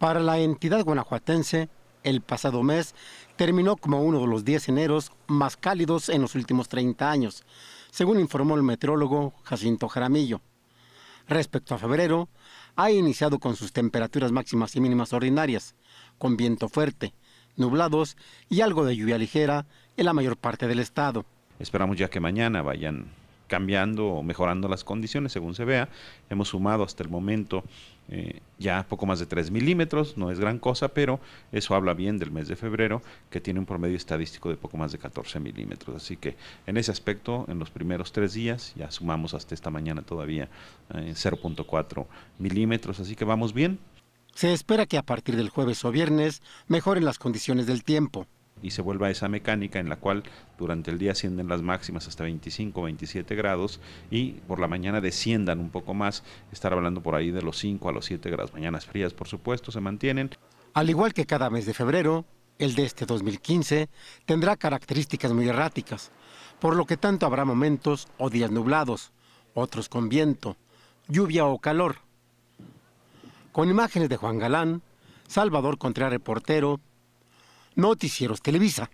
Para la entidad guanajuatense, el pasado mes terminó como uno de los 10 eneros más cálidos en los últimos 30 años, según informó el meteorólogo Jacinto Jaramillo. Respecto a febrero, ha iniciado con sus temperaturas máximas y mínimas ordinarias, con viento fuerte, nublados y algo de lluvia ligera en la mayor parte del estado. Esperamos ya que mañana vayan cambiando o mejorando las condiciones según se vea. Hemos sumado hasta el momento eh, ya poco más de 3 milímetros, no es gran cosa, pero eso habla bien del mes de febrero, que tiene un promedio estadístico de poco más de 14 milímetros. Así que en ese aspecto, en los primeros tres días, ya sumamos hasta esta mañana todavía 0.4 eh, milímetros, así que vamos bien. Se espera que a partir del jueves o viernes mejoren las condiciones del tiempo y se vuelva esa mecánica en la cual durante el día ascienden las máximas hasta 25, 27 grados y por la mañana desciendan un poco más, estar hablando por ahí de los 5 a los 7 grados. Mañanas frías, por supuesto, se mantienen. Al igual que cada mes de febrero, el de este 2015 tendrá características muy erráticas, por lo que tanto habrá momentos o días nublados, otros con viento, lluvia o calor. Con imágenes de Juan Galán, Salvador Contreras, reportero, Noticieros Televisa.